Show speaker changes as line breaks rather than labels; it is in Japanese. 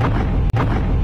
あっ